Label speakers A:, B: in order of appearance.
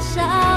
A: 笑